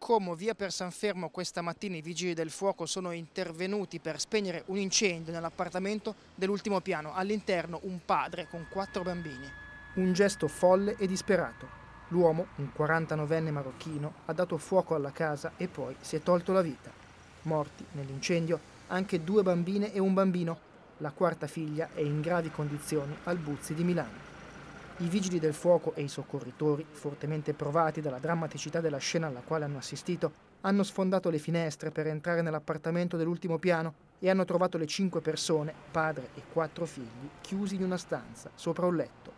Como, via per San Fermo, questa mattina i vigili del fuoco sono intervenuti per spegnere un incendio nell'appartamento dell'ultimo piano. All'interno un padre con quattro bambini. Un gesto folle e disperato. L'uomo, un 49enne marocchino, ha dato fuoco alla casa e poi si è tolto la vita. Morti nell'incendio anche due bambine e un bambino. La quarta figlia è in gravi condizioni al Buzzi di Milano. I vigili del fuoco e i soccorritori, fortemente provati dalla drammaticità della scena alla quale hanno assistito, hanno sfondato le finestre per entrare nell'appartamento dell'ultimo piano e hanno trovato le cinque persone, padre e quattro figli, chiusi in una stanza, sopra un letto.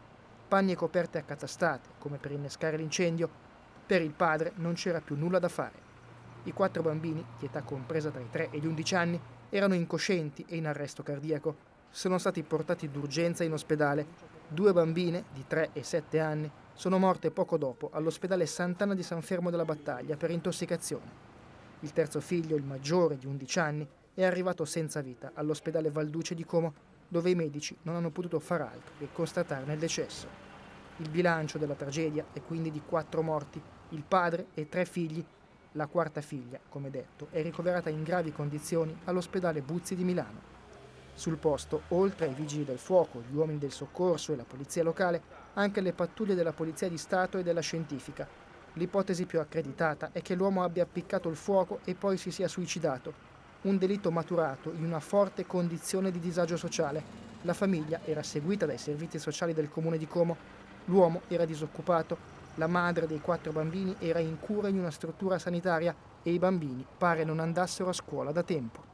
Panni e coperte accatastate, come per innescare l'incendio. Per il padre non c'era più nulla da fare. I quattro bambini, di età compresa tra i 3 e gli 11 anni, erano incoscienti e in arresto cardiaco. Sono stati portati d'urgenza in ospedale Due bambine di 3 e 7 anni sono morte poco dopo all'ospedale Sant'Anna di San Fermo della Battaglia per intossicazione. Il terzo figlio, il maggiore di 11 anni, è arrivato senza vita all'ospedale Valduce di Como, dove i medici non hanno potuto far altro che constatarne il decesso. Il bilancio della tragedia è quindi di quattro morti, il padre e tre figli. La quarta figlia, come detto, è ricoverata in gravi condizioni all'ospedale Buzzi di Milano. Sul posto, oltre ai vigili del fuoco, gli uomini del soccorso e la polizia locale, anche le pattuglie della Polizia di Stato e della Scientifica. L'ipotesi più accreditata è che l'uomo abbia appiccato il fuoco e poi si sia suicidato, un delitto maturato in una forte condizione di disagio sociale. La famiglia era seguita dai servizi sociali del comune di Como, l'uomo era disoccupato, la madre dei quattro bambini era in cura in una struttura sanitaria e i bambini pare non andassero a scuola da tempo.